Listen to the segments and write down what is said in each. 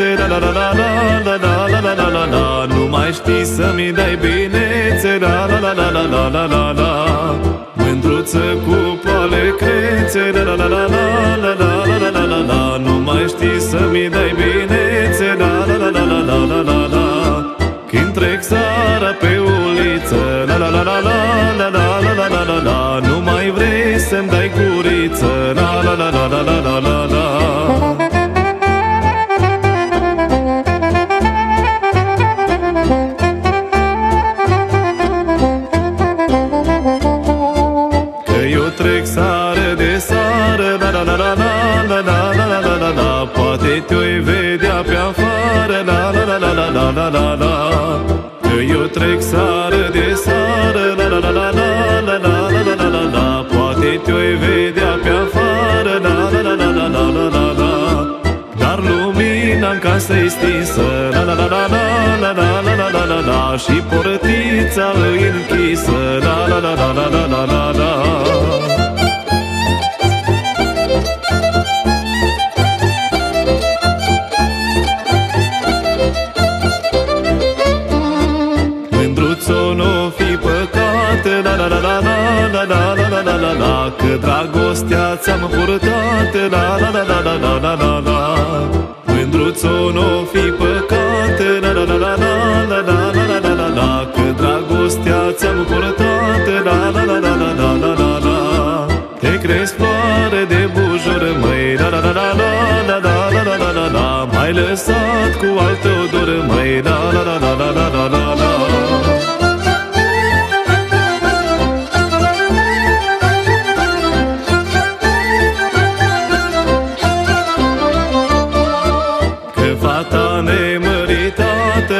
binețe La la la la la la la la la la la la Nu mai știi să-mi dai binețe La la la la la la la la la Mândruță cu poale crețe La la la la la la la la la la la la Nu mai știi să-mi dai binețe La la la la la la la la la Când trec seara pe uliță La la la la la la la la la la la la Nu mai vrei să-mi dai guriță La la la la la la trec sară de sară La la la la la la la la la la la la Poate te-oi vedea pe afară La la la la la la la la la Că eu trec sară de sară La la la la la la la la la la la la Poate te-oi vedea pe afară La la la la la la la la la Dar lumina în casă e stinsă La la la la la la la la la la la la Și portița îi închisă La la la la la la la la la La la la la la la la la la la la la Că dragostea ți-am purtat La la la la la la la la la Mândruțo nu fi păcat La la la la la la la la la la la la Că dragostea ți-am purtat La la la la la la la la la Te crezi floare de bujor măi La la la la la la la la la la la la M-ai lăsat cu al tău dor măi La la la la la la la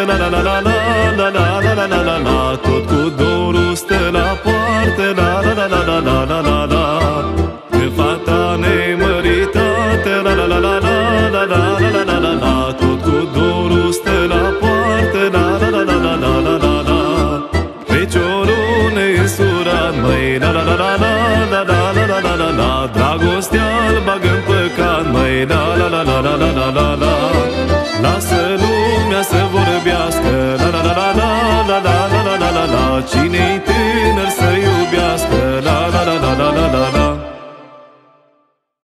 La la la la la la la la la la la la Tot cu dorul stă la poartă La la la la la la la la la Că fata nemăritată La la la la la la la la la la la la Tot cu dorul stă la poartă La la la la la la la la la Feciorul neînsurat măi La la la la la la la la la la la la Dragostea-l bagă-n păcat măi La la la la la la la la la Lasă lumea să vorbească